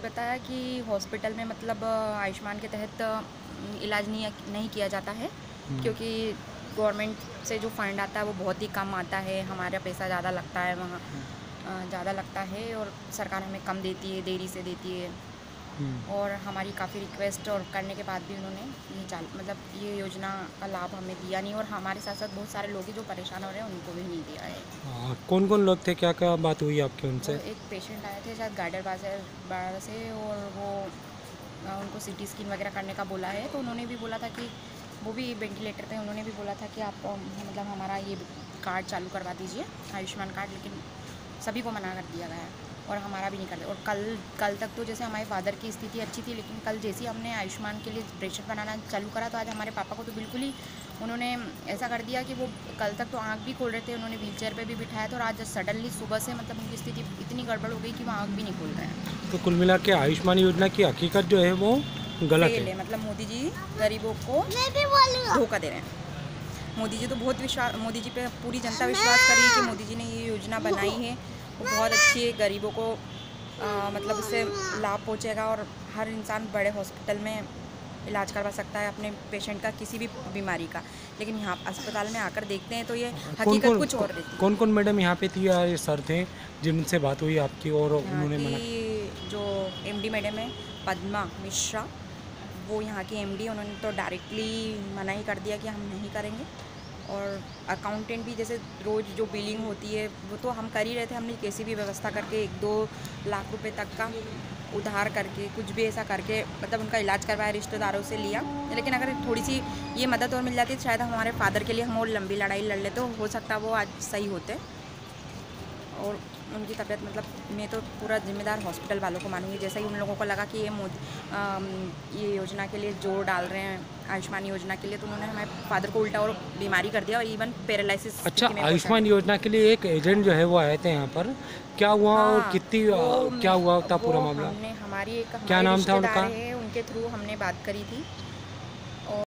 यही बताया कि हॉस्पिटल में मतलब आयुष्मान के तहत इलाज नहीं नहीं किया जाता है। क्योंकि गवर्नमेंट से जो फंड आता है वो बहुत ही कम आता है। हमारा पैसा ज़्यादा लगता है वहाँ ज़्यादा लगता है और सरकार हमें कम देती है देरी से देती है। हम्म। और हमारी काफ़ी रिक्वेस्ट और करने के बाद भी उन्होंने ये चाल मतलब ये योजना का लाभ हमें दिया नहीं और हमारे साथ साथ बहुत सारे लोग हैं जो परेशान हो रहे हैं उनको भी नहीं दिया है। कौन कौन लोग थे? क्या क्या बात हुई आपके उनसे? तो एक पेशेंट आए थे शायद गाइडर बाज़ार से और वो उनको सीटी स्कैन वगैरह करने का बोला है तो उन्होंने भी बोला था कि वो भी वेंटिलेटर पे उन्होंने भी बोला था कि आप मतलब हमारा ये कार्ड चालू करवा दीजिए आयुष्मान कार्ड लेकिन सभी को मना कर दिया गया है। और हमारा भी नहीं कर दिया और कल कल तक तो जैसे हमारे फादर की स्थिति अच्छी थी लेकिन कल जैसे ही हमने आयुष्मान के लिए प्रेशर बनाना चालू करा तो आज हमारे पापा को तो बिल्कुल ही उन्होंने ऐसा कर दिया कि वो कल तक तो आँख भी खोल रहे थे उन्होंने व्हील चेयर पर भी बिठाया था और आज सडनली सुबह से मतलब उनकी स्थिति इतनी गड़बड़ हो गई कि वो आँख भी नहीं खोल रहे हैं। तो कुल मिला के आयुष्मान योजना की हकीकत जो है वो गलत है। मतलब मोदी जी गरीबों को धोखा दे रहे हैं। मोदी जी तो बहुत विश्वास मोदी जी पे पूरी जनता विश्वास कर रही है कि मोदी जी ने ये योजना बनाई है। बहुत अच्छी है गरीबों को आ, मतलब उससे लाभ पहुँचेगा और हर इंसान बड़े हॉस्पिटल में इलाज करवा सकता है अपने पेशेंट का किसी भी बीमारी का। लेकिन यहाँ अस्पताल में आकर देखते हैं तो ये कौन हकीकत कौन कुछ और रहती कौन कौन मैडम यहाँ पे थी या ये सर थे जिनसे बात हुई आपकी और उन्होंने मना जो एमडी मैडम है पद्मा मिश्रा वो यहाँ की एमडी उन्होंने तो डायरेक्टली मना ही कर दिया कि हम नहीं करेंगे। और अकाउंटेंट भी जैसे रोज़ जो बिलिंग होती है, वो तो हम कर ही रहे थे, हमने कैसी भी व्यवस्था करके एक दो लाख रुपए तक का उधार करके, कुछ भी ऐसा करके मतलब उनका इलाज करवाया, रिश्तेदारों से लिया। लेकिन अगर थोड़ी सी ये मदद और मिल जाती, शायद हमारे फादर के लिए हम और लंबी लड़ाई लड़ लेते तो हो सकता वो आज सही होते। और उनकी तबीयत मतलब मैं तो पूरा जिम्मेदार हॉस्पिटल वालों को मानूँगी। जैसा ही उन लोगों को लगा कि ये मोदी ये योजना के लिए ज़ोर डाल रहे हैं आयुष्मान योजना के लिए तो उन्होंने हमारे फादर को उल्टा और बीमारी कर दिया और इवन पैरालिसिस अच्छा आयुष्मान योजना के लिए एक एजेंट जो है वो आए थे यहाँ पर। क्या हुआ और कितनी क्या हुआ था पूरा मामला? हमने हमारी एक क्या नाम था उनका? उनके थ्रू हमने बात करी थी।